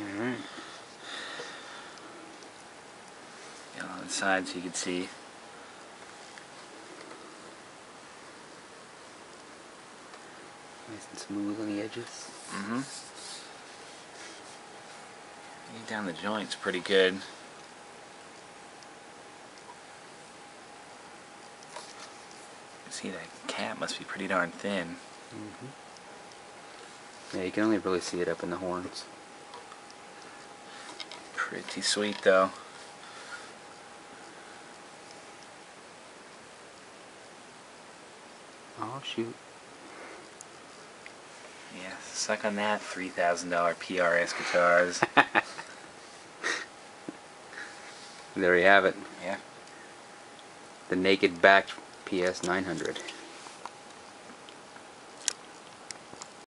Alright. on the sides you can see. Nice and smooth on the edges. Mm-hmm. Down the joint's pretty good. See that cap must be pretty darn thin. Yeah, you can only really see it up in the horns. Pretty sweet though. Oh shoot. Yeah, suck on that $3,000 PRS guitars. There you have it. yeah. The naked backed PS 900.